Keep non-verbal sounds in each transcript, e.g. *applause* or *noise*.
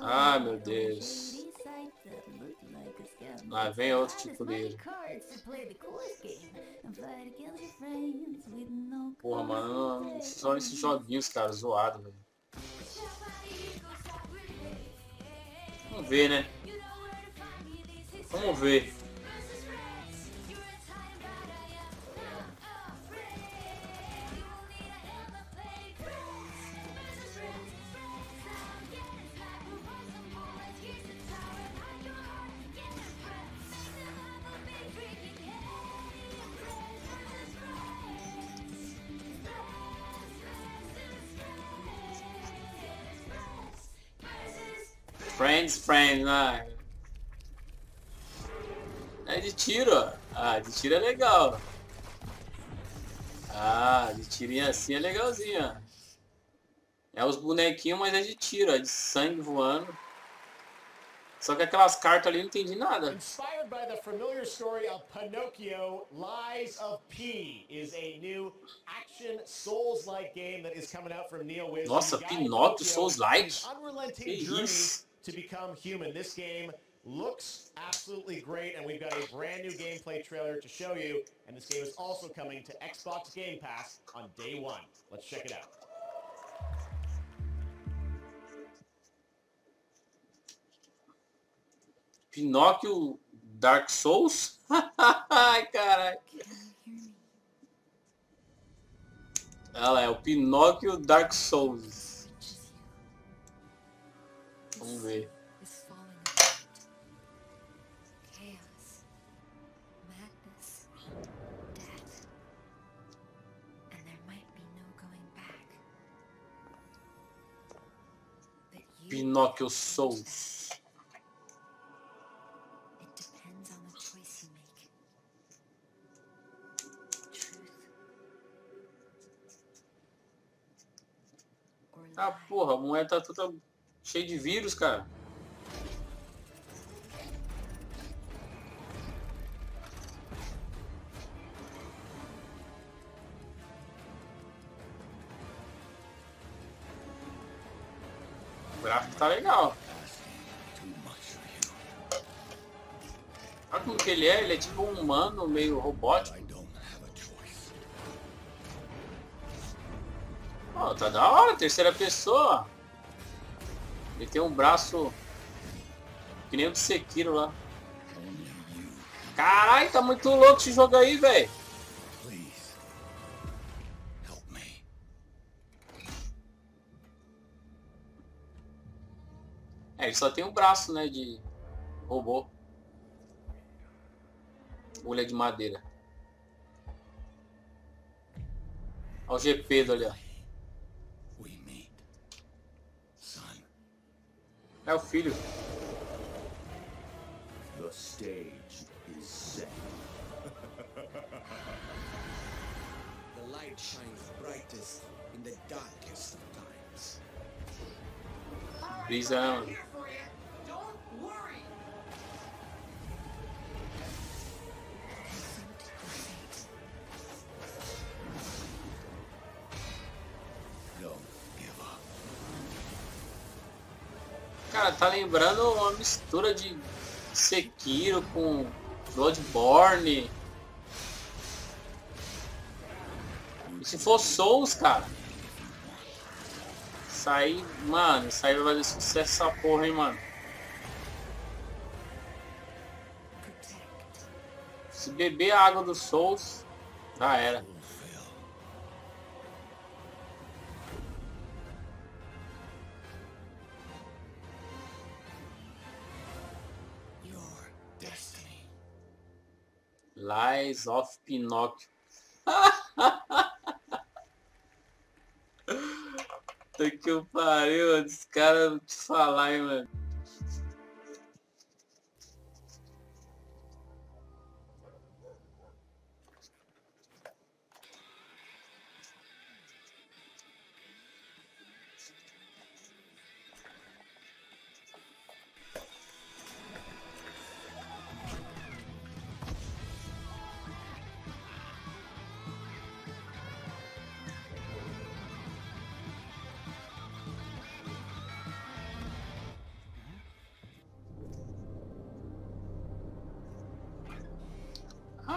Ah, meu Deus. Lá vem outro tipo dele. Porra, mano, só esses joguinhos, cara, zoado, velho. Vamos ver, né? Vamos ver. Friends, friends, né? É de tiro, ó. Ah, de tiro é legal. Ah, de tirinho assim é legalzinho, ó. É os bonequinhos, mas é de tiro, é de sangue voando. Só que aquelas cartas ali não entendi nada. Inspired by the familiar story of Pinocchio, Lies of P is a new action Souls-like game that is coming out from NeoWiz. Nossa, Pinóquio Souls-like? Que isso? To become human. This game looks absolutely great, and we've got a brand new gameplay trailer to show you. And this game is also coming to Xbox Game Pass on day one. Let's check it out. Pinóquio Dark Souls? *laughs* Ai. Ela é o Pinóquio Dark Souls. Vamos ver. Pinóquio Souls. Ah, porra, a moeda tá toda Cheio de vírus, cara. O gráfico tá legal. Olha como que ele é, ele é tipo um humano meio robótico. Oh, tá da hora, terceira pessoa. Ele tem um braço que nem o de Sekiro lá. Caralho, tá muito louco esse jogo aí, velho. É, ele só tem um braço, né, de robô. Olha de madeira. Olha o GP ali, ó. É o filho. The stage is set. the light shines brightest in the darkest times. Brisão. Tá lembrando uma mistura de Sekiro com Bloodborne. Se for Souls, cara. Aí, mano, aí vai fazer sucesso essa porra, hein, mano. Se beber a água do Souls, já era. Lies of Pinóquio. *laughs* Puta que pariu, esse cara te falar, hein, mano.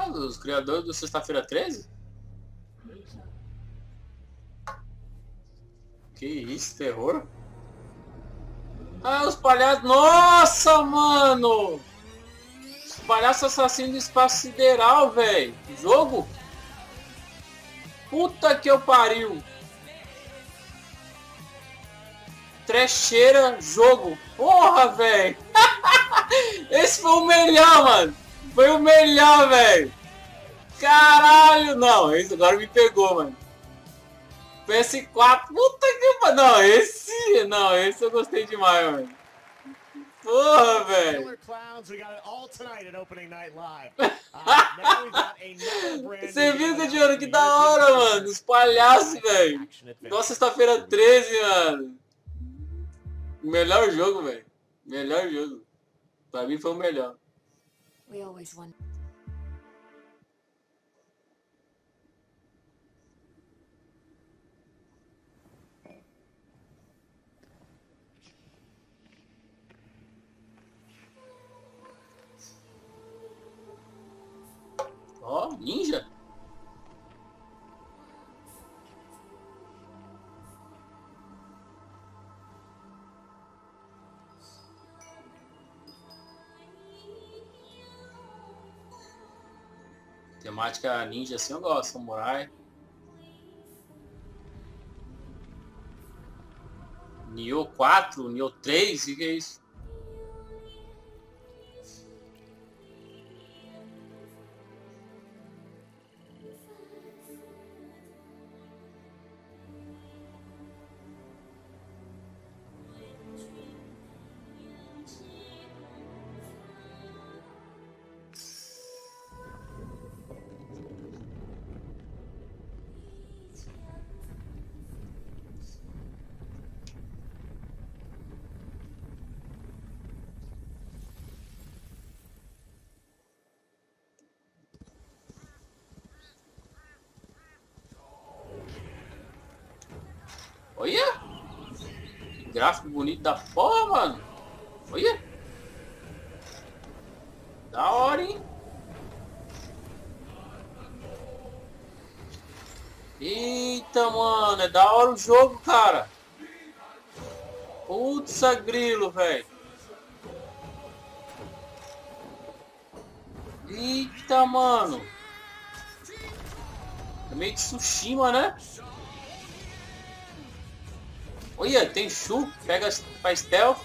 Ó, dos criadores do Sexta-feira 13? Que isso, terror? Ah, os palhaços... Nossa, mano! Os palhaços assassinos do espaço sideral, velho. Jogo? Puta que eu pariu. Trecheira, jogo. Porra, velho. *laughs* Esse foi o melhor, mano. Foi o melhor, velho. Caralho, não. Esse agora me pegou, mano. PS4, puta que Não, esse. Não, esse eu gostei demais, mano. Porra, velho. Você viu? Que da hora, mano. Os palhaços, velho. Nossa, sexta-feira 13, mano. Melhor jogo, velho. Melhor jogo. Pra mim foi o melhor. We always won. Temática ninja assim eu gosto, samurai. Nioh 4, Nioh 3, o que é isso? Olha! Que gráfico bonito da porra, mano. Olha! Da hora, hein? Eita, mano. É da hora o jogo, cara. Putz, grilo, velho. Eita, mano. É meio de Tsushima, né? Olha, tem Shu, pega pastel.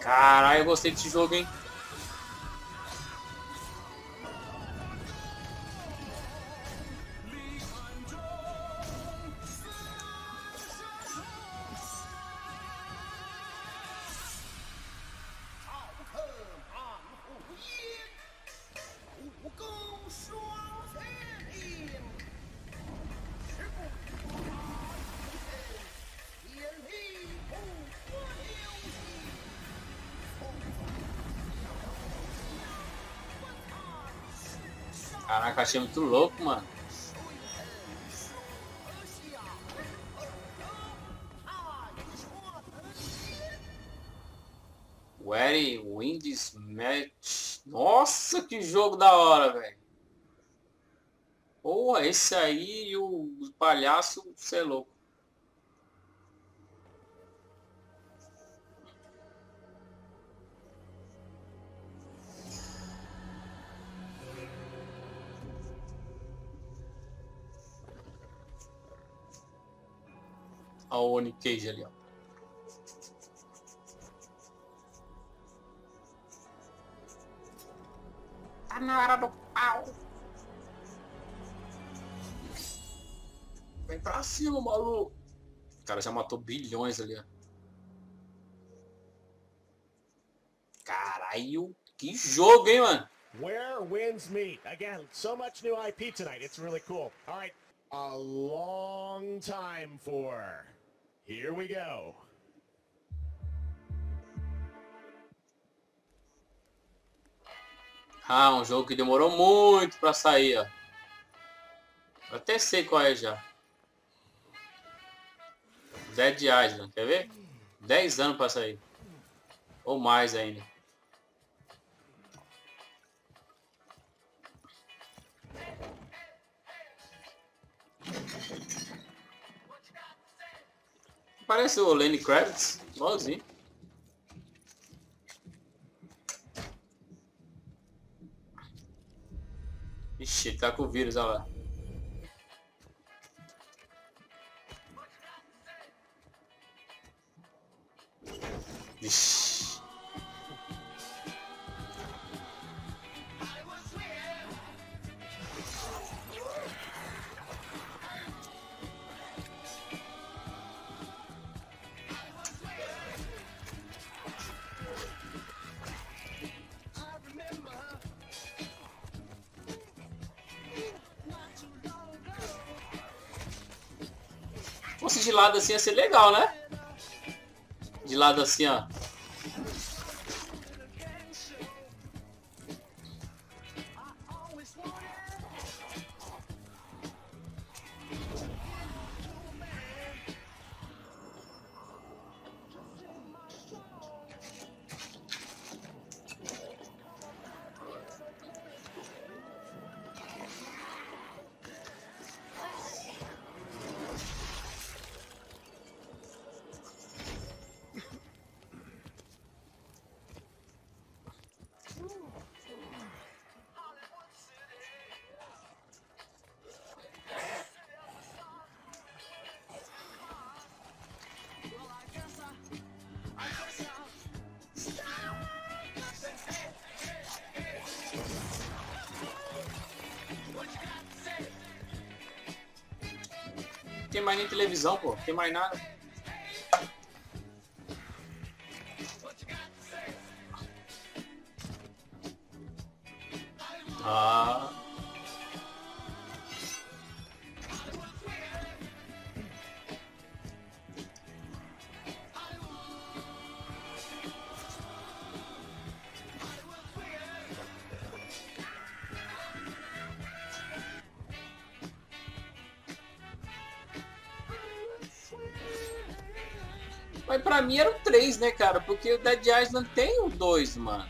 Caralho, eu gostei desse jogo, hein? Caraca, achei muito louco, mano. Where Winds Match. Nossa, que jogo da hora, velho. Porra, esse aí e o palhaço, você é louco. A Oni Cage ali, ó. Tá na hora do pau. Vem pra cima, maluco. O cara já matou bilhões ali, ó. Caralho, que jogo, hein, mano? Where wins meet. Again, so much new IP tonight. It's really cool. All right. A long time for Here we go. Ah, um jogo que demorou muito pra sair, ó. Eu até sei qual é já. Dead Island, quer ver? 10 anos pra sair. Ou mais ainda. Parece o Lenny Kravitz, igualzinho. Ixi, tá com o vírus, olha lá. Vixe. Fosse de lado assim ia ser legal, né? De lado assim, ó. Mais nem televisão, pô. Tem mais nada. Ah. Mas pra mim era o 3, né, cara? Porque o Dead Island tem o 2, mano.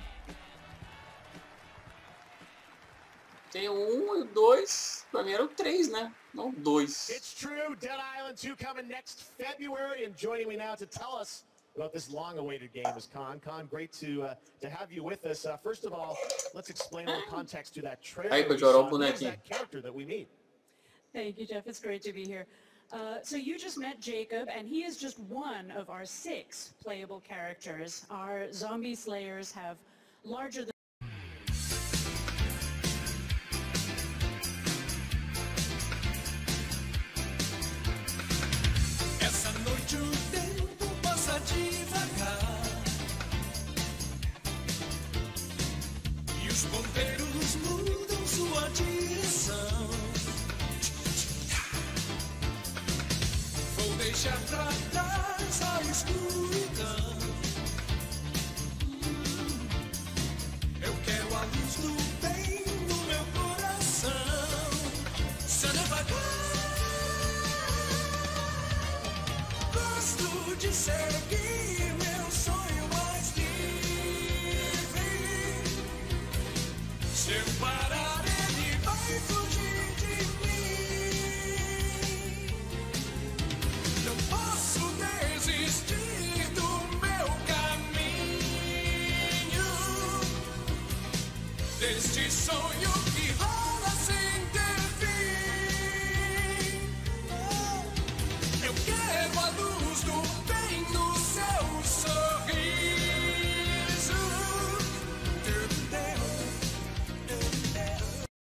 Tem o 1 e o 2. Pra mim era o 3, né? Não o 2. It's true. Dead Island 2 coming next February. And joining me now to tell us about this long-awaited game is Khan. Khan, great to uh, to have you with us. Uh, first of all, let's explain a little *laughs* context to that trailer. We saw. bonequinho. that character that we meet? Thank you, Jeff. It's great to be here. Uh, so you just met Jacob, and he is just one of our six playable characters. Our zombie slayers have larger than Vou deixar pra trás a escuridão. Eu quero a luz do bem no meu coração. Se devagar. Gosto de seguir